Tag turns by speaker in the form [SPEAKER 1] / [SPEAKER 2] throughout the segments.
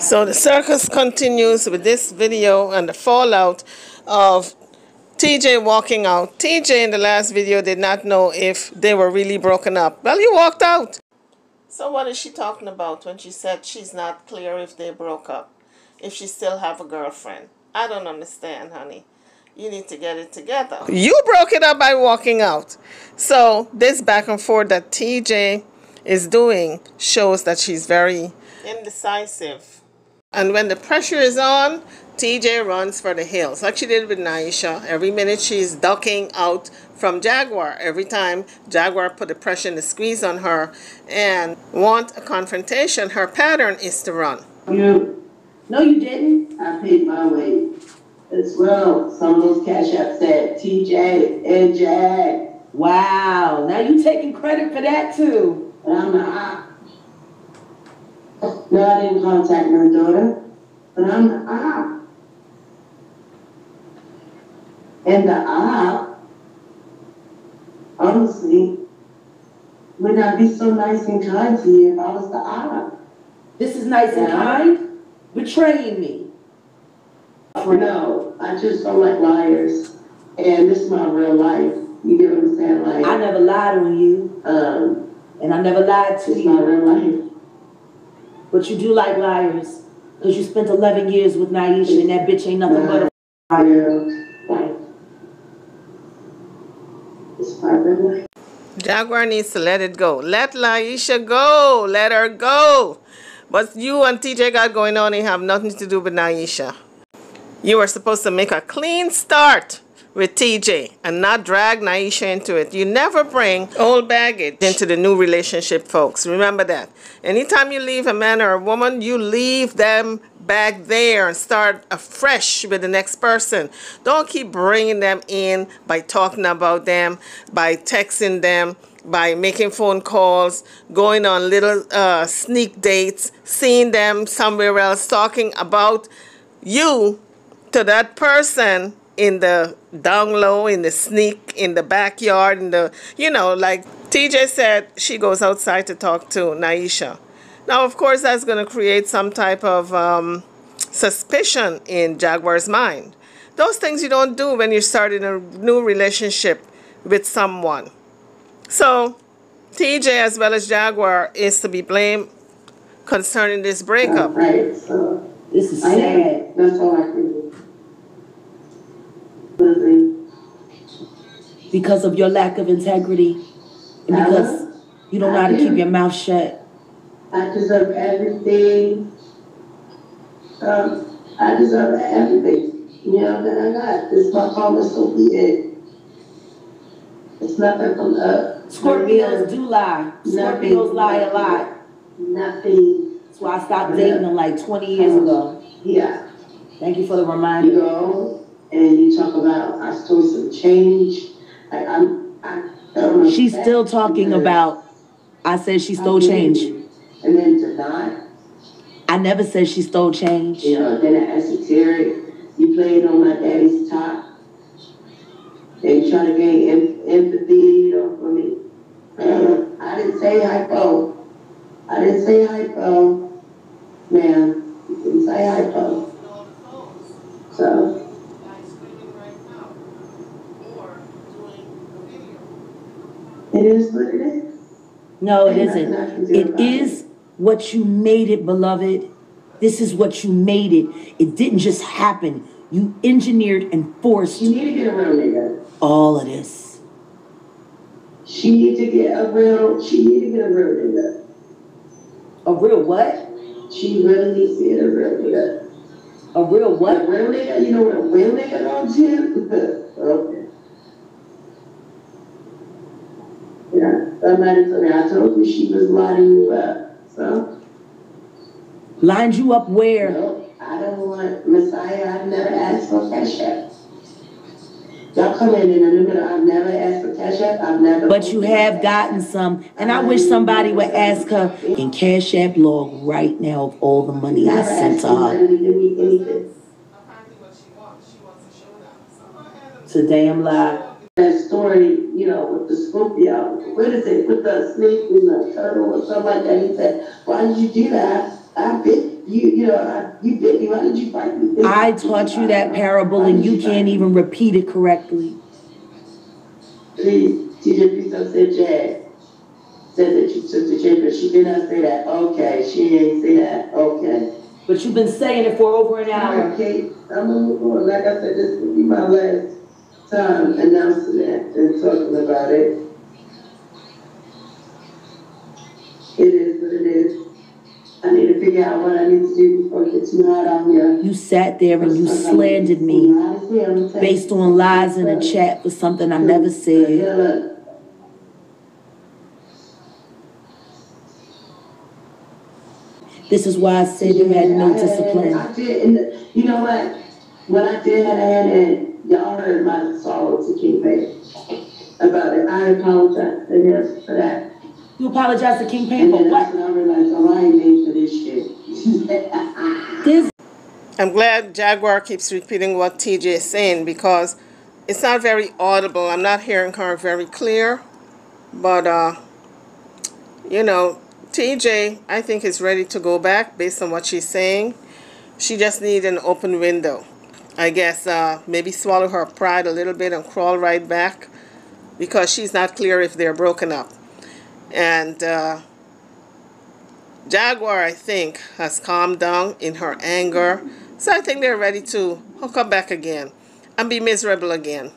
[SPEAKER 1] So the circus continues with this video and the fallout of TJ walking out. TJ in the last video did not know if they were really broken up. Well, he walked out. So what is she talking about when she said she's not clear if they broke up? If she still have a girlfriend? I don't understand, honey. You need to get it together. You broke it up by walking out. So this back and forth that TJ is doing shows that she's very indecisive. And when the pressure is on, TJ runs for the hills, like she did with Naisha. Every minute she's ducking out from Jaguar. Every time Jaguar put the pressure and the squeeze on her and want a confrontation, her pattern is to run.
[SPEAKER 2] You,
[SPEAKER 3] No, you didn't.
[SPEAKER 2] I paid my way as well. Some of those cash apps said TJ and Jag,
[SPEAKER 3] Wow. Now you taking credit for that too.
[SPEAKER 2] but I'm not. No, I didn't contact my daughter, but I'm the op. And the op, honestly, would not be so nice and kind to you if I was the op.
[SPEAKER 3] This is nice and kind. Betraying me.
[SPEAKER 2] No, I just don't like liars. And this is my real life. You get what I'm saying? Like I
[SPEAKER 3] never lied on you,
[SPEAKER 2] um,
[SPEAKER 3] and I never lied to
[SPEAKER 2] it's my real life.
[SPEAKER 3] But you do like liars, cause you spent 11 years with Naisha, and that bitch ain't nothing but a liar.
[SPEAKER 1] Jaguar needs to let it go. Let Naisha go. Let her go. But you and TJ got going on and have nothing to do with Naisha. You were supposed to make a clean start with TJ and not drag Naisha into it. You never bring old baggage into the new relationship, folks. Remember that. Anytime you leave a man or a woman, you leave them back there and start afresh with the next person. Don't keep bringing them in by talking about them, by texting them, by making phone calls, going on little uh, sneak dates, seeing them somewhere else, talking about you to that person in the down low, in the sneak, in the backyard, in the, you know, like TJ said, she goes outside to talk to Naisha. Now, of course, that's going to create some type of um, suspicion in Jaguar's mind. Those things you don't do when you're starting a new relationship with someone. So, TJ as well as Jaguar is to be blamed concerning this breakup.
[SPEAKER 2] Right, so,
[SPEAKER 3] This is sad.
[SPEAKER 2] that's all I can do.
[SPEAKER 3] Because of your lack of integrity, and because you don't know how to keep your mouth shut.
[SPEAKER 2] I deserve everything. Um, I deserve everything, you know, that I got. This is my karma, so be it. It's nothing from the.
[SPEAKER 3] Scorpios do lie.
[SPEAKER 2] Nothing.
[SPEAKER 3] Scorpios lie a lot.
[SPEAKER 2] Nothing,
[SPEAKER 3] That's why I stopped dating them like 20 years ago.
[SPEAKER 2] yeah.
[SPEAKER 3] Thank you for the
[SPEAKER 2] You
[SPEAKER 3] reminder.
[SPEAKER 2] And you talk about, I supposed some change, like, I'm, I don't know.
[SPEAKER 3] She's still talking about, I said she stole change.
[SPEAKER 2] And then to not,
[SPEAKER 3] I never said she stole change.
[SPEAKER 2] you know, then at esoteric, you played on my daddy's top. They try to gain em- empathy, you know, for me. I didn't say hypo. I didn't say hypo. Man, you didn't say hypo. So, it is what it is.
[SPEAKER 3] No, it
[SPEAKER 2] Ain't
[SPEAKER 3] isn't.
[SPEAKER 2] nothing I can do
[SPEAKER 3] It
[SPEAKER 2] about
[SPEAKER 3] is what you made it, beloved. This is what you made it. It didn't just happen. You engineered and forced
[SPEAKER 2] You need to get a real nigga.
[SPEAKER 3] all of this.
[SPEAKER 2] She need to get a real, she need to get a real nigga.
[SPEAKER 3] A real what?
[SPEAKER 2] She really needs to get a real nigga.
[SPEAKER 3] A real what?
[SPEAKER 2] A
[SPEAKER 3] what?
[SPEAKER 2] real nigga, you know what a real nigga don't do? Oh, okay. Yeah, somebody told me, I told you she was lining you up, so,
[SPEAKER 3] Lined you up where?
[SPEAKER 2] no, I don't want Messiah, I've never asked for cash app. Y'all come in in the middle, I've never asked for cash app, I've never.
[SPEAKER 3] But you have gotten some, and I wish somebody would ask her in Cash App log right now of all the money I
[SPEAKER 2] Never
[SPEAKER 3] sent
[SPEAKER 2] asked
[SPEAKER 3] to her.
[SPEAKER 2] anybody to give me anything.
[SPEAKER 3] It's a damn lie.
[SPEAKER 2] that story, you know, with the Scorpio, what is it, with the snake and the turtle or something like that, he said, why did you do that? I bit you, you know, I, you did me. Why did you fight me?
[SPEAKER 3] I taught you that parable and you can't even repeat it correctly.
[SPEAKER 2] Please, teacher, don't say Jack. Said that you took the check, but she did not say that. Okay, she ain't say that. Okay.
[SPEAKER 3] But you've been saying it for over an hour.
[SPEAKER 2] Okay, I'm gonna move on. Like I said, this will be my last time announcing it and talking about it. It is what it is. I need to figure out what I need to do before it gets hot out here.
[SPEAKER 3] You sat there and you slandered me based on lies in a chat for something I never said. This is why I said you had no discipline.
[SPEAKER 2] I did, and you know what? When I did I had in, y'all heard my sorrow to King Pay about it. I apologize to him for that.
[SPEAKER 3] You apologize to King Payne for
[SPEAKER 2] then
[SPEAKER 3] what?
[SPEAKER 2] when I realized, oh, I ain't made for this shit.
[SPEAKER 3] This
[SPEAKER 1] I'm glad Jaguar keeps repeating what TJ is saying because it's not very audible. I'm not hearing her very clear. But, uh, you know, TJ, I think, is ready to go back based on what she's saying. She just needs an open window. I guess uh, maybe swallow her pride a little bit and crawl right back because she's not clear if they're broken up. And uh, Jaguar, I think, has calmed down in her anger. So I think they're ready to hook up back again and be miserable again.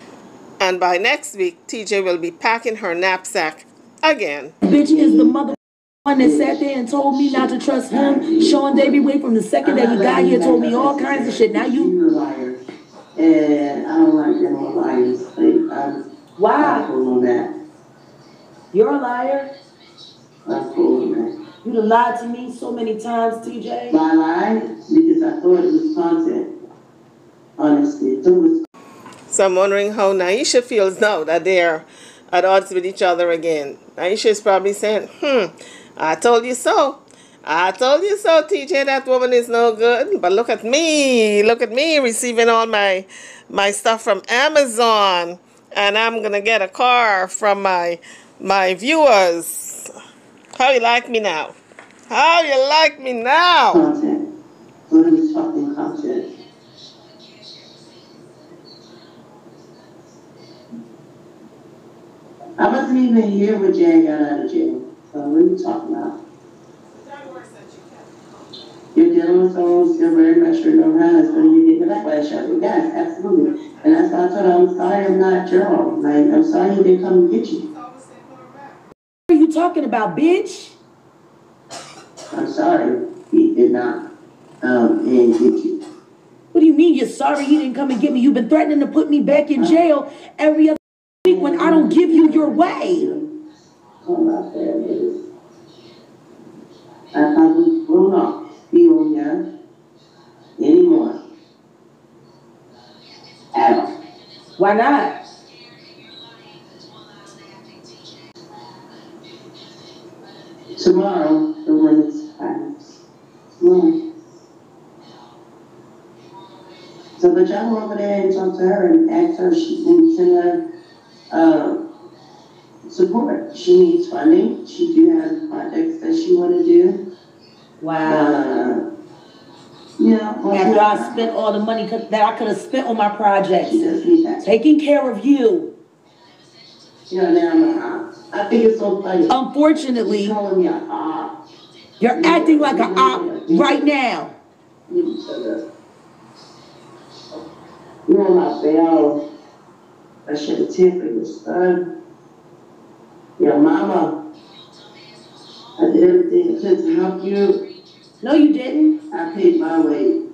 [SPEAKER 1] And by next week, TJ will be packing her knapsack again.
[SPEAKER 3] bitch is the mother one that sat there and told me not to trust him. Sean Davy Way from the second that he got here told me all kinds of shit. Now you
[SPEAKER 2] You're a liar. And I don't like them all liars. Like, I'm,
[SPEAKER 3] Why?
[SPEAKER 2] Cool on that.
[SPEAKER 3] you're a liar.
[SPEAKER 2] I'm cool on that.
[SPEAKER 3] You done lied to me so many times, TJ.
[SPEAKER 2] Why lie? Because I thought it was content. Honestly, it was
[SPEAKER 1] So I'm wondering how Naisha feels now that they're at odds with each other again. Naisha is probably saying, hmm, I told you so. I told you so, TJ, that woman is no good. But look at me. Look at me receiving all my my stuff from Amazon. And I'm gonna get a car from my my viewers. How you like me now? How you like me now?
[SPEAKER 2] content. Fucking content. I wasn't even here when Jay got out of jail. So what are you talking about? You're dealing with someone who's still very much your own husband, you get the backlash of it. Yes, absolutely. And that's why I told her, I'm sorry I'm not your own. Like, I'm sorry he didn't come and get you.
[SPEAKER 3] What are you talking about, bitch?
[SPEAKER 2] I'm sorry he did not, um, and get you.
[SPEAKER 3] What do you mean you're sorry he didn't come and get me? You've been threatening to put me back in jail every other week when I don't give you your way.
[SPEAKER 2] There. I probably not there anymore.
[SPEAKER 3] Why not?
[SPEAKER 2] Tomorrow, the limits times. Tomorrow. So, but y'all over there and talk to her and ask her, she, and send her, uh, support. She needs funding. She do have projects that she wanna do.
[SPEAKER 3] Wow.
[SPEAKER 2] Uh, yeah. well,
[SPEAKER 3] After I spent all the money that I could have spent on my projects,
[SPEAKER 2] She does need that.
[SPEAKER 3] taking care of you.
[SPEAKER 2] You know, now, uh, I think it's so funny.
[SPEAKER 3] Unfortunately,
[SPEAKER 2] You're calling me a
[SPEAKER 3] you're acting like an op right now.
[SPEAKER 2] You shut up. You know my bell. I should have for your son. Your mama. I did everything I could to help you.
[SPEAKER 3] No, you didn't.
[SPEAKER 2] I paid my way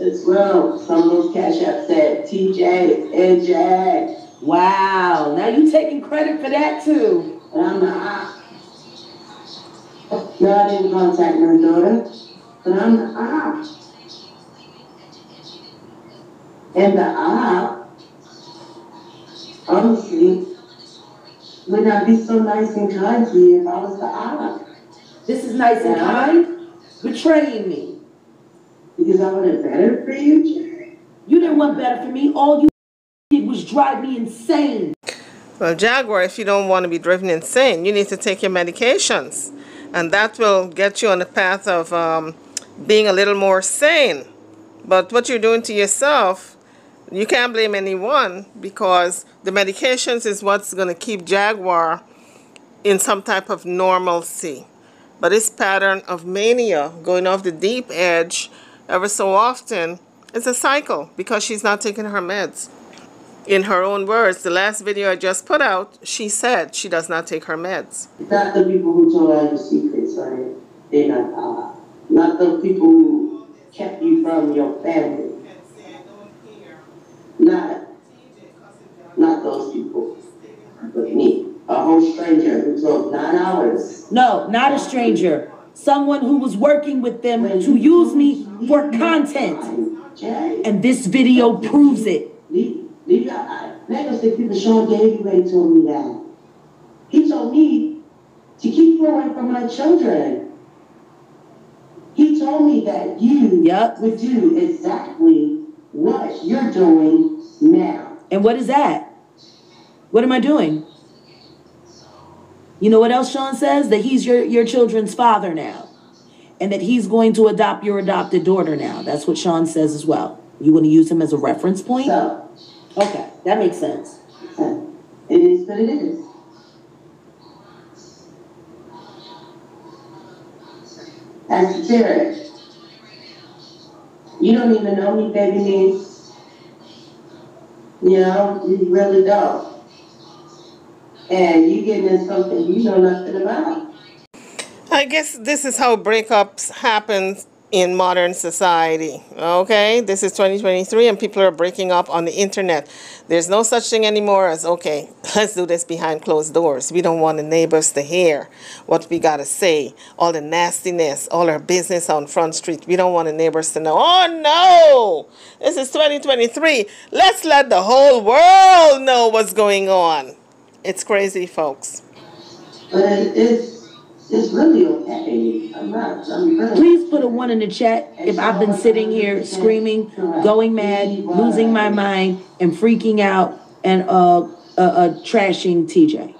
[SPEAKER 2] as well. Some of those cash apps said TJ and Jag.
[SPEAKER 3] Wow. Now you taking credit for that too.
[SPEAKER 2] And I'm the op. No, I didn't contact my daughter, but I'm the op. And the op, honestly, would not be so nice and kind to you if I was the op.
[SPEAKER 3] This is nice and kind. Betraying me.
[SPEAKER 2] Because I wanted better for you, Jerry.
[SPEAKER 3] You didn't want better for me. All you did was drive me insane.
[SPEAKER 1] Well, Jaguar, if you don't want to be driven insane, you need to take your medications. And that will get you on the path of um, being a little more sane. But what you're doing to yourself, you can't blame anyone because the medications is what's going to keep Jaguar in some type of normalcy. But this pattern of mania going off the deep edge ever so often is a cycle because she's not taking her meds. In her own words, the last video I just put out, she said she does not take her meds.
[SPEAKER 2] Not the people who told all your secrets, right? They're not uh, Not the people who kept you from your family. Not, not those people, but me, a whole stranger who drove nine hours.
[SPEAKER 3] No, not a stranger. Someone who was working with them to use me for content. And this video proves it.
[SPEAKER 2] leave, leave your eye. Never say people Sean Gabriel told me that. He told me to keep you away from my children. He told me that you
[SPEAKER 3] Yep.
[SPEAKER 2] would do exactly what you're doing now.
[SPEAKER 3] And what is that? What am I doing? You know what else Sean says? That he's your, your children's father now. And that he's going to adopt your adopted daughter now. That's what Sean says as well. You want to use him as a reference point?
[SPEAKER 2] So,
[SPEAKER 3] Okay, that makes sense.
[SPEAKER 2] it is what it is. Pastor Terry, you don't even know me, baby niece. You know, you really don't. And you getting in something you know nothing about.
[SPEAKER 1] I guess this is how breakups happen in modern society. Okay, this is 2023 and people are breaking up on the internet. There's no such thing anymore as, okay, let's do this behind closed doors. We don't want the neighbors to hear what we got to say, all the nastiness, all our business on Front Street. We don't want the neighbors to know, oh no, this is 2023. Let's let the whole world know what's going on. It's crazy, folks.
[SPEAKER 2] But it's, it's really okay. I'm not, I'm really.
[SPEAKER 3] Please put a one in the chat if I've been sitting here screaming, going mad, losing my mind, and freaking out and uh, uh, uh trashing TJ.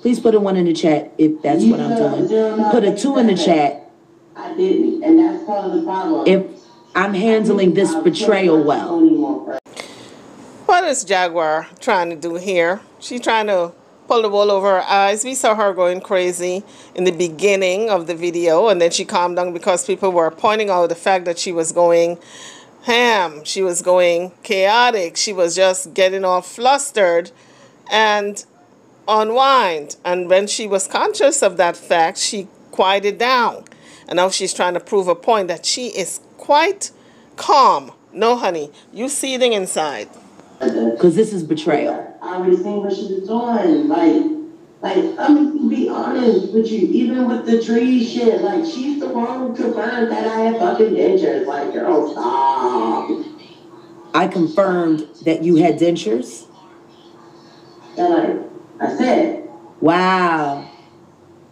[SPEAKER 3] Please put a one in the chat if that's what I'm doing. Put a two in the chat
[SPEAKER 2] I didn't, and that's part of the problem.
[SPEAKER 3] if I'm handling this betrayal well.
[SPEAKER 1] What is Jaguar trying to do here? She's trying to pull the wool over her eyes. We saw her going crazy in the beginning of the video, and then she calmed down because people were pointing out the fact that she was going ham. She was going chaotic. She was just getting all flustered and unwind. And when she was conscious of that fact, she quieted down. And now she's trying to prove a point that she is quite calm. No, honey, you're seething inside.
[SPEAKER 3] Because this is betrayal.
[SPEAKER 2] I already seen what she was doing. Like, like I'm gonna be honest with you. Even with the tree shit, like she's the one who confirmed that I had fucking dentures. Like, girl, stop.
[SPEAKER 3] I confirmed that you had dentures.
[SPEAKER 2] And like I said,
[SPEAKER 3] Wow.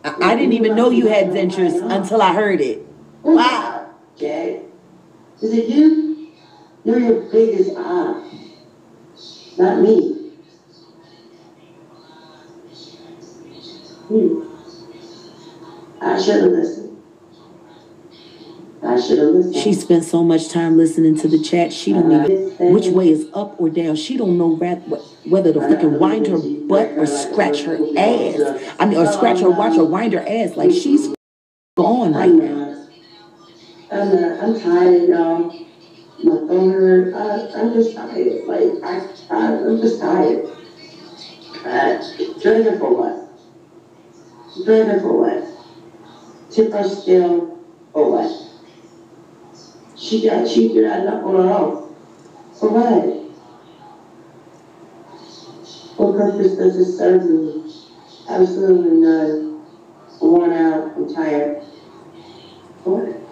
[SPEAKER 3] I, I didn't even know you had dentures until I heard it. Wow.
[SPEAKER 2] Jay, is it you? You're your biggest eye, not me. Hmm. I should have listened. I should have listened.
[SPEAKER 3] She spent so much time listening to the chat. She don't even which way is up or down. She don't know whether to freaking wind her butt or scratch her ass. I mean, or scratch her, watch her wind her ass. Like she's gone right now.
[SPEAKER 2] I'm not. I'm tired, y'all. My phone hurt. I, I'm just tired. Like I, I, I'm just tired. Uh, driven for what? Driven for what? Tip her still for what? She got she got enough on her own. For what? What purpose does it serve me? Absolutely none. I'm worn out. I'm tired. For what?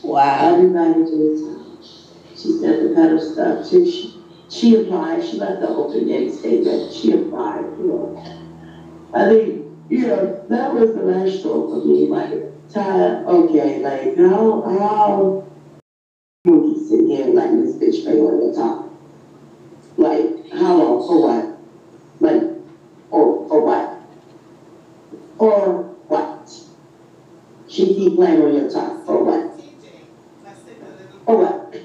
[SPEAKER 2] For.
[SPEAKER 3] Wow.
[SPEAKER 2] Everybody did. She said the better stuff too. She, she applied. She left the open ended statement. She applied. Know. I think you know that was the last straw for me. Like, Ty, okay, like how how you sitting here letting this bitch fail on your top? Like, how long? For? For, for what? Or what? She keep playing on your top for what? For what?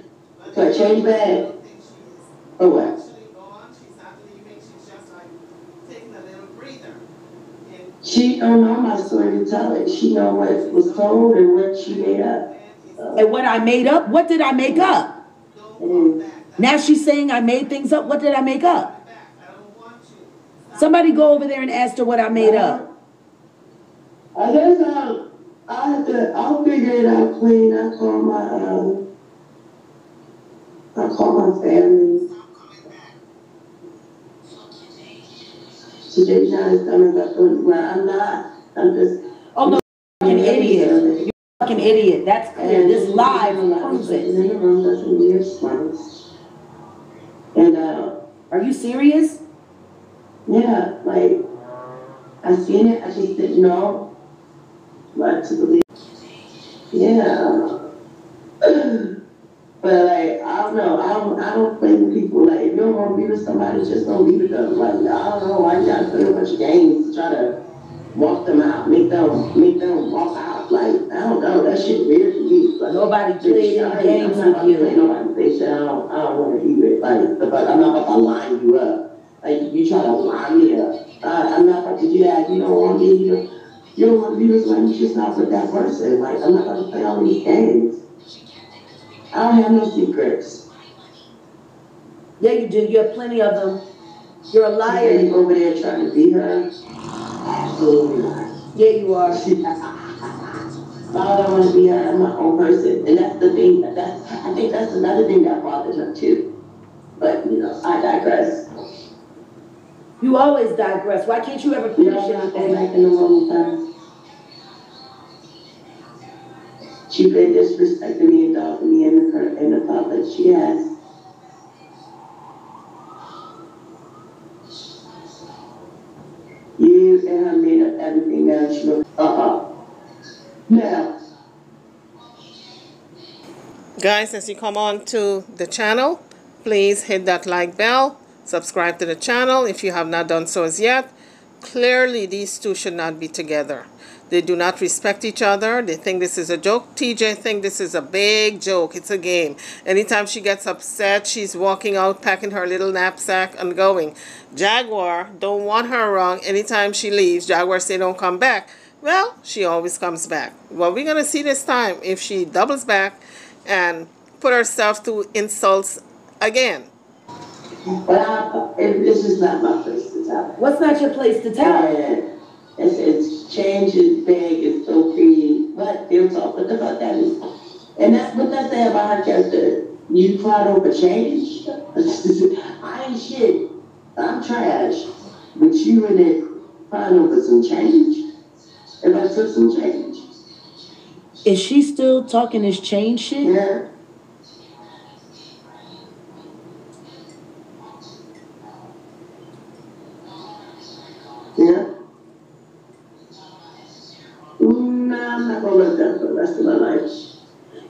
[SPEAKER 2] For a change bag? For what? She don't know my story to tell it. She know what was told and what she made up.
[SPEAKER 3] And what I made up, what did I make up?
[SPEAKER 2] Mm.
[SPEAKER 3] Now she's saying I made things up. What did I make up? Somebody go over there and ask her what I made up.
[SPEAKER 2] I guess I'll, Have to, I'll figure it out, Queen. I'll call my, um, I'll call my family. Today's not as dumb as I thought, well, I'm not, I'm just.
[SPEAKER 3] Oh no, you're an idiot. You're a fucking idiot. That's clear. This live proves it.
[SPEAKER 2] in the room, does weird smiles. And, uh,
[SPEAKER 3] Are you serious?
[SPEAKER 2] yeah, like, I seen it, I just didn't know what to believe. Yeah. But like, I don't know, I don't, I don't blame people, like, if you don't want to be with somebody, just don't be with them. Like, I don't know, why you gotta play a bunch of games to try to walk them out, make them, make them walk out, like, I don't know, that shit weird to me. Like,
[SPEAKER 3] Nobody played
[SPEAKER 2] I
[SPEAKER 3] any games with
[SPEAKER 2] to play
[SPEAKER 3] you.
[SPEAKER 2] nobody's face, I don't, I don't wanna hear it, like, but I'm not about to line you up. Like, you try to line me up. I, I'm not about to do that, you don't want me, you don't, you don't want to be with somebody, you just not with that person, like, I'm not about to play all these games. I don't have no secrets.
[SPEAKER 3] Yeah, you do. You have plenty of them. You're a liar.
[SPEAKER 2] you over there trying to be her? Absolutely not.
[SPEAKER 3] Yeah, you are.
[SPEAKER 2] I don't want to be her, I'm my own person, and that's the thing, that that's, I think that's another thing that bothers her too. But, you know, I digress.
[SPEAKER 3] You always digress. Why can't you ever
[SPEAKER 2] You
[SPEAKER 3] finish
[SPEAKER 2] know, I'm not going
[SPEAKER 3] anything?
[SPEAKER 2] back in the wrong time. She been disrespecting me and dogging me in the, in the public, she has. You and her made up everything else, she goes, uh-uh. Now,
[SPEAKER 1] Guys, as you come on to the channel, please hit that like bell, subscribe to the channel if you have not done so as yet. Clearly, these two should not be together. They do not respect each other. They think this is a joke. TJ think this is a big joke. It's a game. Anytime she gets upset, she's walking out, packing her little knapsack and going. Jaguar don't want her wrong. Anytime she leaves, Jaguar say don't come back. Well, she always comes back. Well, we're going to see this time if she doubles back and put herself to insults again.
[SPEAKER 2] But I, if this is not my place to tell.
[SPEAKER 3] What's not your place to tell?
[SPEAKER 2] And it's, it's change is big, it's so pretty, but they'll talk, what the fuck that? And that's what that say about her character. You cried over change? I ain't shit. I'm trash. But you in it crying over some change? If I took some change?
[SPEAKER 3] Is she still talking this change shit?
[SPEAKER 2] Yeah. Mm, Nah, I'm not gonna live that for the rest of my life.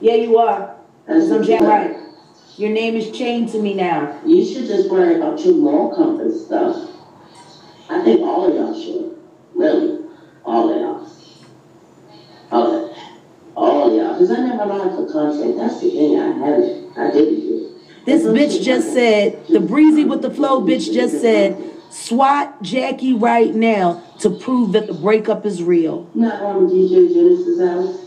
[SPEAKER 3] Yeah, you are.
[SPEAKER 2] That's
[SPEAKER 3] I'm Jack right. Your name is chained to me now.
[SPEAKER 2] You should just worry about your moral compass stuff. I think all of y'all should. Really. All of y'all. All of All of y'all. Because I never lied for content. That's the thing. I haven't. I didn't do.
[SPEAKER 3] This bitch just said, the breezy with the flow bitch just said, swat Jackie right now to prove that the breakup is real.
[SPEAKER 2] Not to DJ Genesis house.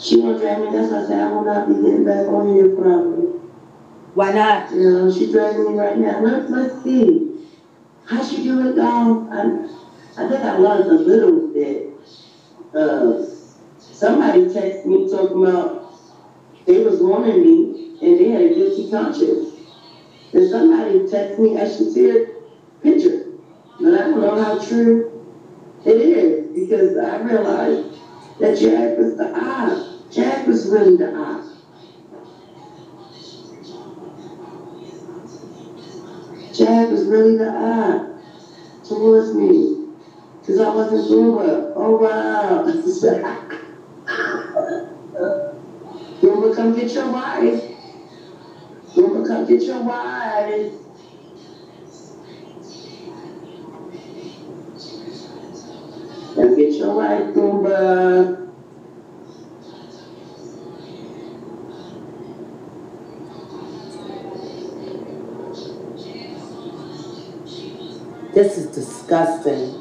[SPEAKER 2] She won't drag me. That's why I said I will not be getting back on here probably.
[SPEAKER 3] Why not?
[SPEAKER 2] You know, she's dragging me right now. Let's, let's see. How she do it, um, I, I think I learned a little bit. Uh, somebody texted me talking about they was wanting me and they had a guilty conscience. And somebody texted me Ashanti's picture. But I don't know how true it is because I realized that Jack was the eye. Jack was really the eye. Jack was really the eye towards me. Because I wasn't doing well. Oh, wow. you wanna come get your wife? Mama, come get your wife and get your wife, Goomba.
[SPEAKER 3] This is disgusting.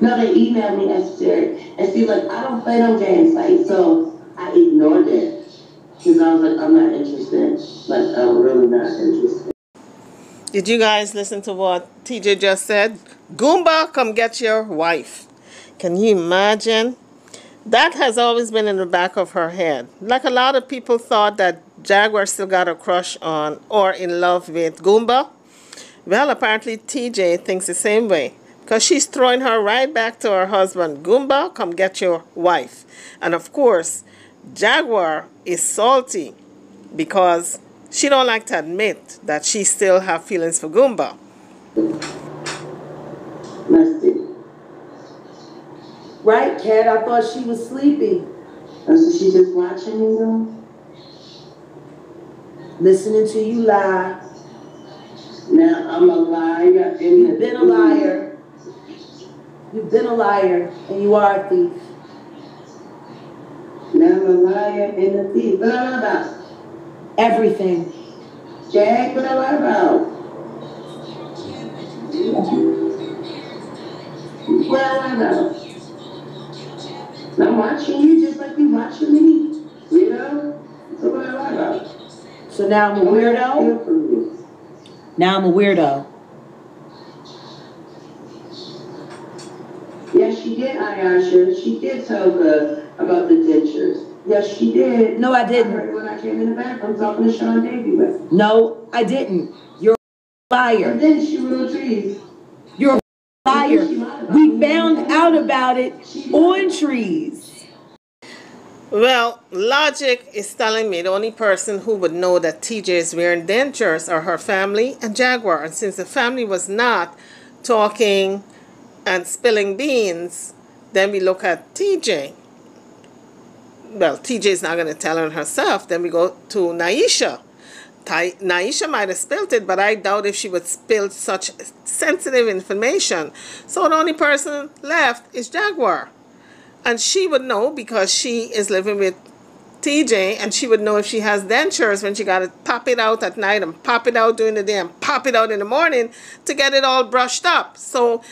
[SPEAKER 2] No, they emailed me yesterday and see, like, I don't play no games, like, so was like, I'm not interested. Like, I'm really not interested.
[SPEAKER 1] Did you guys listen to what TJ just said? Goomba, come get your wife. Can you imagine? That has always been in the back of her head. Like a lot of people thought that Jaguar still got a crush on or in love with Goomba. Well, apparently TJ thinks the same way because she's throwing her right back to her husband. Goomba, come get your wife. And of course, Jaguar is salty because she don't like to admit that she still have feelings for Goomba.
[SPEAKER 2] Musty.
[SPEAKER 3] Right, Kat? I thought she was sleepy.
[SPEAKER 2] Oh, so she just watching me though?
[SPEAKER 3] Listening to you lie.
[SPEAKER 2] Now I'm a liar. in
[SPEAKER 3] You've been a liar. You've been a liar, and you are a thief.
[SPEAKER 2] Now I'm a liar and a thief. What I lie about?
[SPEAKER 3] Everything.
[SPEAKER 2] What I lie about? What I lie about? I'm watching you just like you're watching me. Weirdo. So what I lie?
[SPEAKER 3] So now I'm a weirdo.
[SPEAKER 2] You.
[SPEAKER 3] Now I'm a weirdo.
[SPEAKER 2] Yes, she did, Ayasha. She did tell her about the dentures. Yes, she did.
[SPEAKER 3] No, I
[SPEAKER 2] I
[SPEAKER 3] didn't.
[SPEAKER 2] heard when I came in the back. I'm talking to Sean Davy with.
[SPEAKER 3] No, I didn't. You're a
[SPEAKER 2] And
[SPEAKER 3] liar.
[SPEAKER 2] then she real trees.
[SPEAKER 3] You're a liar. We found out about it on trees.
[SPEAKER 1] Well, logic is telling me the only person who would know that TJ is wearing dentures are her family and Jaguar. And since the family was not talking and spilling beans, then we look at TJ. Well, TJ is not going to tell her herself. Then we go to Naisha. Naisha might have spilled it, but I doubt if she would spill such sensitive information. So the only person left is Jaguar. And she would know because she is living with TJ and she would know if she has dentures when she got to pop it out at night and pop it out during the day and pop it out in the morning to get it all brushed up. So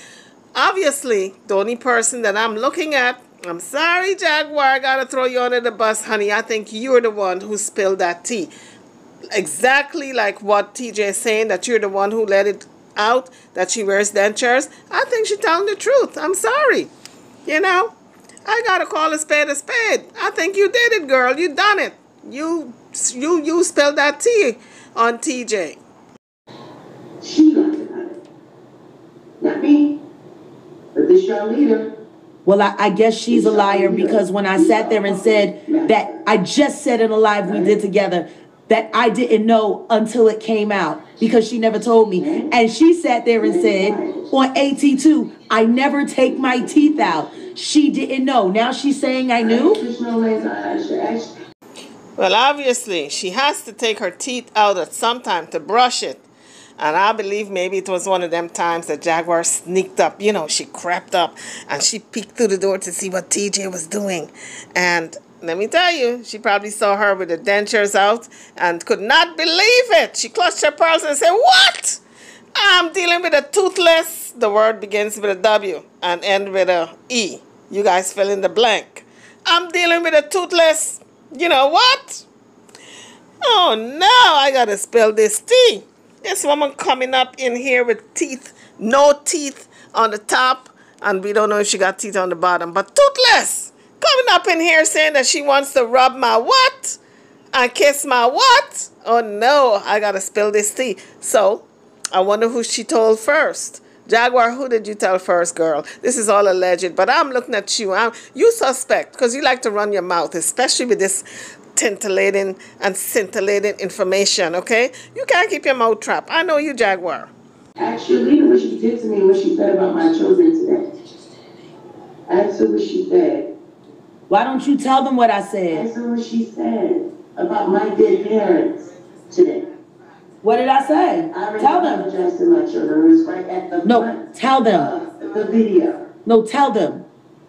[SPEAKER 1] obviously, the only person that I'm looking at, I'm sorry, Jaguar, I got to throw you under the bus, honey. I think you're the one who spilled that tea. Exactly like what TJ is saying, that you're the one who let it out, that she wears dentures. I think she's telling the truth. I'm sorry. You know? I gotta call a spade a spade. I think you did it, girl. You done it. You you you spilled that tea on TJ.
[SPEAKER 2] She about it. Not me. But this your leader.
[SPEAKER 3] Well, I, I guess she's a liar because when I sat there and said that I just said in a live we did together that I didn't know until it came out because she never told me. And she sat there and said on AT2, I never take my teeth out. She didn't know. Now she's saying I knew.
[SPEAKER 2] There's no ways I should actually.
[SPEAKER 1] Well, obviously, she has to take her teeth out at some time to brush it. And I believe maybe it was one of them times that Jaguar sneaked up. You know, she crept up and she peeked through the door to see what TJ was doing. And let me tell you, she probably saw her with the dentures out and could not believe it. She clutched her pearls and said, What? I'm dealing with a toothless. The word begins with a W and end with a E. You guys fill in the blank. I'm dealing with a toothless. You know what? Oh no, I gotta spill this tea. This woman coming up in here with teeth, no teeth on the top, and we don't know if she got teeth on the bottom, but toothless. Coming up in here saying that she wants to rub my what? And kiss my what? Oh no, I gotta spill this tea. So, I wonder who she told first. Jaguar, who did you tell first, girl? This is all alleged, but I'm looking at you. I'm, you suspect because you like to run your mouth, especially with this tintillating and scintillating information, okay? You can't keep your mouth trapped. I know you, Jaguar.
[SPEAKER 2] Actually, what she did to me, what she said about my children today. Ask her what she said.
[SPEAKER 3] Why don't you tell them what I said?
[SPEAKER 2] Ask her what she said about my dead parents today.
[SPEAKER 3] What did I say?
[SPEAKER 2] I
[SPEAKER 3] Tell them.
[SPEAKER 2] apologized to my children. It was right at the
[SPEAKER 3] No,
[SPEAKER 2] front
[SPEAKER 3] tell them.
[SPEAKER 2] of the video.
[SPEAKER 3] No, tell them.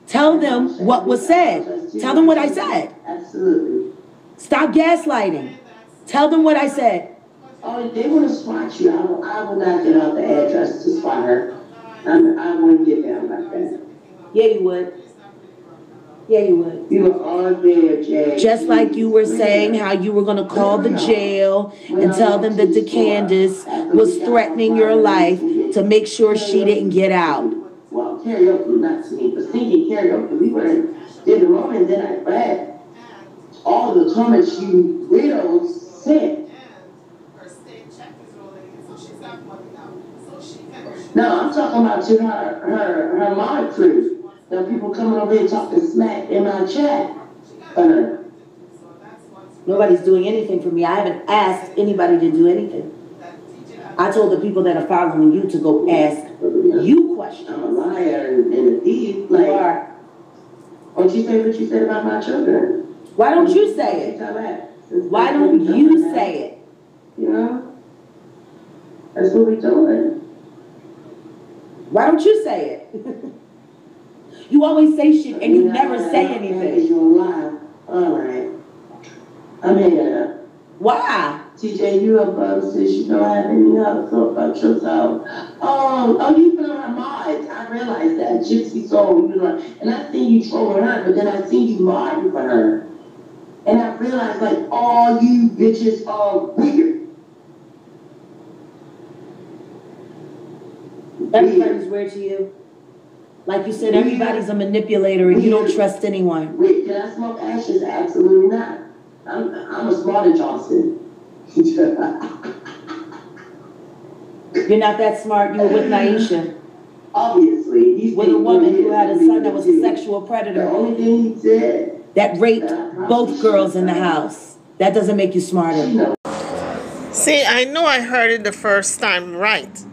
[SPEAKER 3] Tell them what was said. Tell them what I said.
[SPEAKER 2] Absolutely.
[SPEAKER 3] Stop gaslighting. Tell them what I said.
[SPEAKER 2] Oh, they want to spot you, I will, I will not get out the address to spot her. I'm, I wouldn't get down like that.
[SPEAKER 3] Yeah, you would. Yeah, you would.
[SPEAKER 2] You were all there, Jay.
[SPEAKER 3] Just like you were saying how you were gonna call the jail and tell them that the Candace was threatening your life to make sure she didn't get out.
[SPEAKER 2] Well, karaoke, not to me, but singing karaoke, we were in the room and then I read all the comments you widows sent. No, I'm talking about to her, her, her mod crew. The people coming over here talking smack in my chat. Uh,
[SPEAKER 3] Nobody's doing anything for me. I haven't asked anybody to do anything. I told the people that are following you to go ask you questions.
[SPEAKER 2] I'm a liar and, and a thief.
[SPEAKER 3] You
[SPEAKER 2] Like,
[SPEAKER 3] are.
[SPEAKER 2] what you say what you said about my children?
[SPEAKER 3] Why don't you say it? Why don't you say it?
[SPEAKER 2] You know? That's what we're doing.
[SPEAKER 3] Why don't you say it? you always say shit and you never say anything.
[SPEAKER 2] You alive. All right. I'm up.
[SPEAKER 3] Why?
[SPEAKER 2] TJ, you up um, since you don't have any other thought about yourself. Oh, oh, you been on her mind. I realized that. Gypsy soul, you know, and I seen you trolling her, but then I seen you lying for her. And I realized, like, all you bitches are weird.
[SPEAKER 3] Everybody's weird to you. Like you said, everybody's a manipulator and you don't trust anyone.
[SPEAKER 2] Wait, can I smoke ashes? Absolutely not. I'm, I'm a smarter Johnson.
[SPEAKER 3] You're not that smart. You were with Naisha,
[SPEAKER 2] Obviously, he's
[SPEAKER 3] with a woman who had a son that was a sexual predator.
[SPEAKER 2] The only thing he said,
[SPEAKER 3] that raped both girls in the house. That doesn't make you smarter.
[SPEAKER 1] See, I know I heard it the first time right.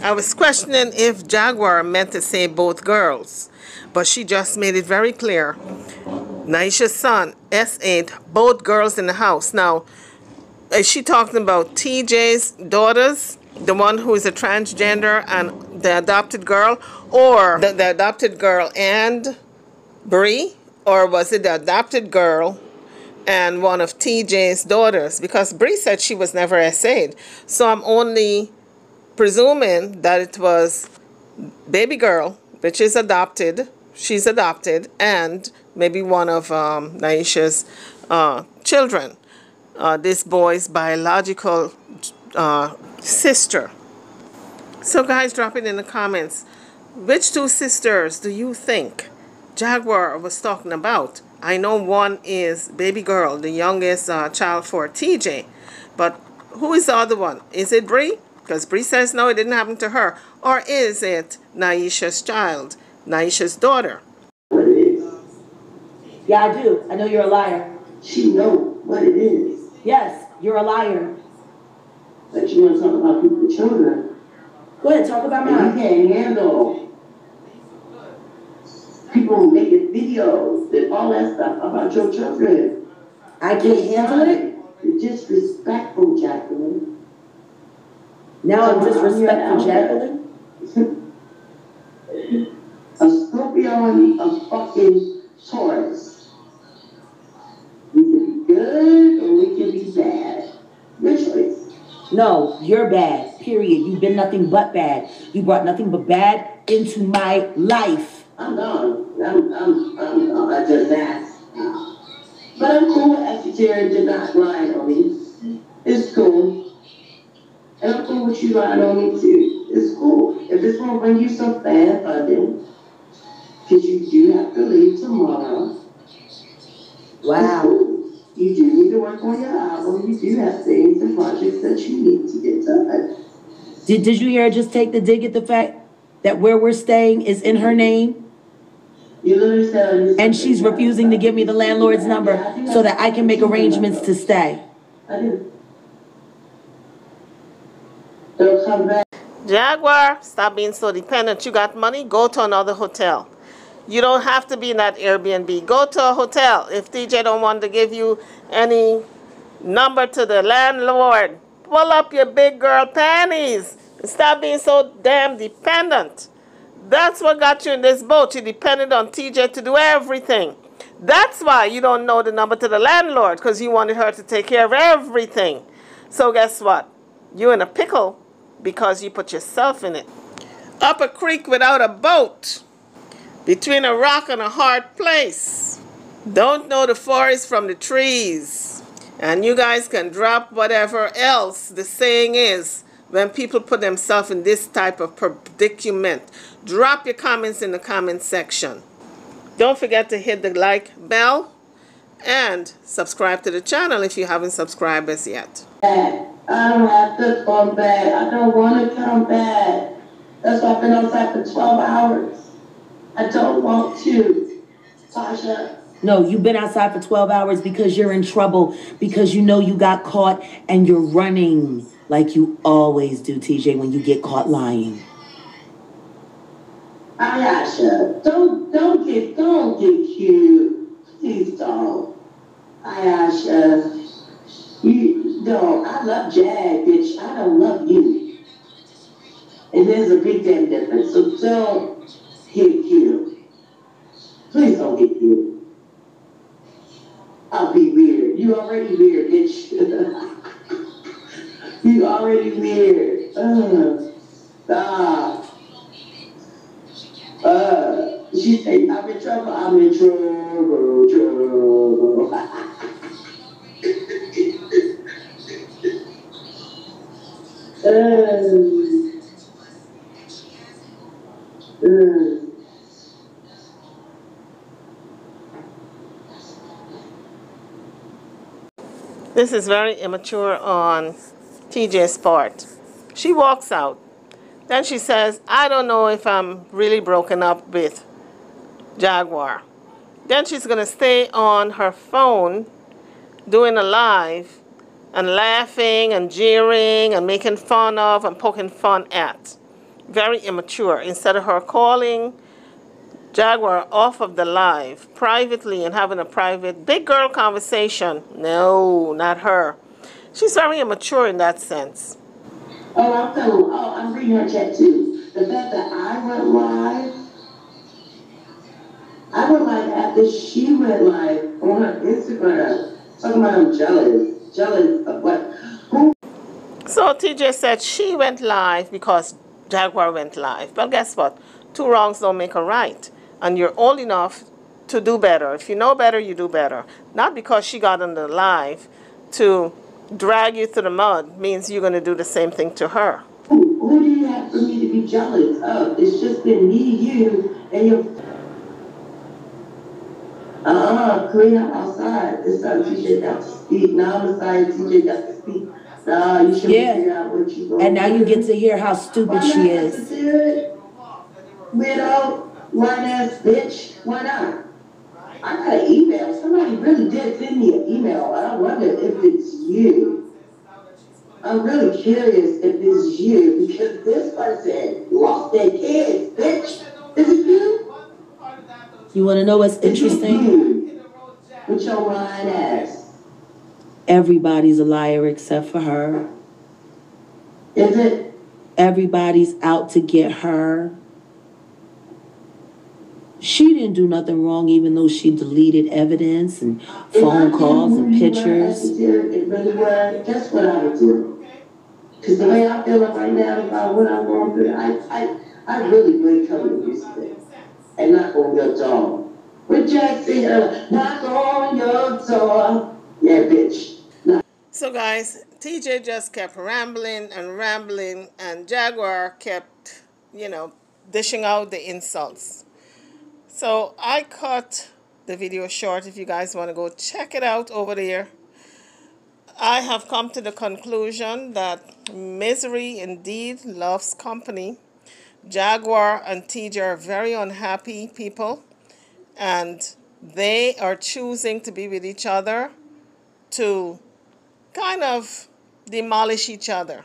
[SPEAKER 1] I was questioning if Jaguar meant to say both girls, but she just made it very clear. Naisha's son, S8, both girls in the house. Now, is she talking about TJ's daughters, the one who is a transgender and the adopted girl, or the, the adopted girl and Bree, or was it the adopted girl and one of TJ's daughters? Because Bree said she was never essayed, so I'm only presuming that it was baby girl, which is adopted. She's adopted, and maybe one of um, Naisha's uh, children uh, this boy's biological uh, sister. So, guys, drop it in the comments. Which two sisters do you think Jaguar was talking about? I know one is baby girl, the youngest uh, child for TJ, but who is the other one? Is it Bree? Because Bree says no, it didn't happen to her. Or is it Naisha's child, Naisha's daughter?
[SPEAKER 2] what it is.
[SPEAKER 3] Yeah, I do. I know you're a liar.
[SPEAKER 2] She know what it is.
[SPEAKER 3] Yes, you're a liar.
[SPEAKER 2] But you want to talk about people's children.
[SPEAKER 3] Go ahead, talk about
[SPEAKER 2] And you can't handle people making videos and all that stuff about your children.
[SPEAKER 3] I can't handle it.
[SPEAKER 2] You're disrespectful, Jacqueline.
[SPEAKER 3] Now I'm disrespectful, Jacqueline.
[SPEAKER 2] A Scorpio and a fucking Taurus. We can be good or we can be bad. Your choice.
[SPEAKER 3] No, you're bad. Period. You've been nothing but bad. You brought nothing but bad into my life.
[SPEAKER 2] I'm gone. I'm, I'm, I'm, I'm I just asked. But I'm cool with Esoteric did not lie on me. It's cool. And I'm cool with you lying on me too. It's cool. If it's gonna bring you some fan funding, because you do have to leave tomorrow.
[SPEAKER 3] Wow.
[SPEAKER 2] cool. You do need to work on your album. You do have things and projects that you need to get done.
[SPEAKER 3] Did, did you hear her just take the dig at the fact that where we're staying is in her name? And she's refusing to give me the landlord's number so that I can make arrangements to stay.
[SPEAKER 1] Jaguar, stop being so dependent. You got money, go to another hotel. You don't have to be in that Airbnb. Go to a hotel. If TJ don't want to give you any number to the landlord, pull up your big girl panties. Stop being so damn dependent. That's what got you in this boat. You depended on TJ to do everything. That's why you don't know the number to the landlord because you wanted her to take care of everything. So guess what? You're in a pickle because you put yourself in it. Up a creek without a boat. Between a rock and a hard place. Don't know the forest from the trees. And you guys can drop whatever else the saying is when people put themselves in this type of predicament. Drop your comments in the comment section. Don't forget to hit the like bell and subscribe to the channel if you haven't subscribed as yet.
[SPEAKER 2] I don't have to come back. I don't want to come back. That's why I've been outside for 12 hours. I don't want to. Tasha.
[SPEAKER 3] No, you've been outside for 12 hours because you're in trouble, because you know you got caught and you're running like you always do, TJ, when you get caught lying.
[SPEAKER 2] Ayasha, don't don't get don't get cute. Please don't. Ayasha, you don't. I love Jag, bitch. I don't love you. And there's a big damn difference. So don't get cute. Please don't get cute. I'll be weird. You already weird, bitch. you already weird. Uh, stop. Uh, I'm in trouble, I'm in trouble, trouble.
[SPEAKER 1] This is very immature on TJ's part. She walks out. Then she says, I don't know if I'm really broken up with Jaguar. Then she's going to stay on her phone doing a live and laughing and jeering and making fun of and poking fun at. Very immature. Instead of her calling Jaguar off of the live privately and having a private big girl conversation. No, not her. She's very immature in that sense.
[SPEAKER 2] Oh, I'm oh, I'm reading her chat too. The fact that I went live, I after she went live on her Instagram. Talking about I'm jealous. Jealous of what? Who?
[SPEAKER 1] So TJ said she went live because Jaguar went live. But guess what? Two wrongs don't make a right. And you're old enough to do better. If you know better, you do better. Not because she got on the live to drag you through the mud means you're going to do the same thing to her.
[SPEAKER 2] Who, who do you have for me to be jealous of? It's just been me, you, and your. Uh-uh, Queen, I'm outside. It's time TJ got to speak. Now I'm inside, TJ got to speak. Nah, you should
[SPEAKER 3] Yeah.
[SPEAKER 2] figure out what you going
[SPEAKER 3] And now you get to hear how stupid she is.
[SPEAKER 2] Widow, one ass bitch, why not? I got an email. Somebody really did send me an email. I wonder if it's you. I'm really curious if it's you because this person lost their kids, bitch. Is it you?
[SPEAKER 3] You want to know what's interesting?
[SPEAKER 2] With your lying ass.
[SPEAKER 3] Everybody's a liar except for her.
[SPEAKER 2] Is it?
[SPEAKER 3] Everybody's out to get her. She didn't do nothing wrong, even though she deleted evidence and phone calls and pictures.
[SPEAKER 2] It really was. That's what I would do. Because the way I feel right now about what I'm going through, I, I, I really to this thing. And knock on your door. Jackson, uh, knock on your door. Yeah, bitch.
[SPEAKER 1] So guys, TJ just kept rambling and rambling and Jaguar kept, you know, dishing out the insults. So I cut the video short if you guys want to go check it out over there. I have come to the conclusion that misery indeed loves company. Jaguar and TJ are very unhappy people and they are choosing to be with each other to kind of demolish each other.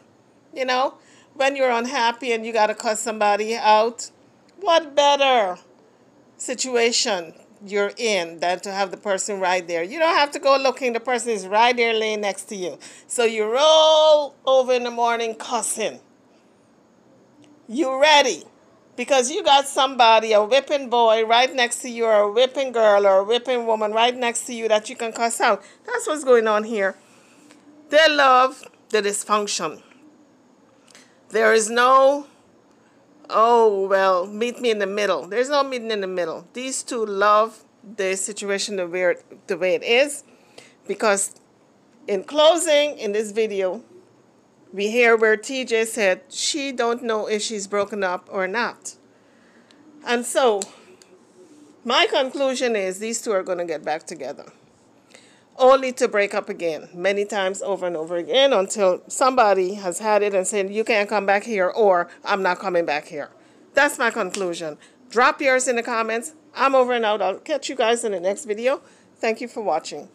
[SPEAKER 1] You know, when you're unhappy and you got to cut somebody out, what better situation you're in than to have the person right there? You don't have to go looking, the person is right there laying next to you. So you roll over in the morning cussing. You ready. because you got somebody, a whipping boy right next to you, or a whipping girl, or a whipping woman right next to you that you can cuss out. That's what's going on here. They love the dysfunction. There is no, oh, well, meet me in the middle. There's no meeting in the middle. These two love the situation the way, the way it is because in closing in this video, we hear where TJ said she don't know if she's broken up or not. And so my conclusion is these two are going to get back together. Only to break up again, many times over and over again until somebody has had it and said, you can't come back here or I'm not coming back here. That's my conclusion. Drop yours in the comments. I'm over and out. I'll catch you guys in the next video. Thank you for watching.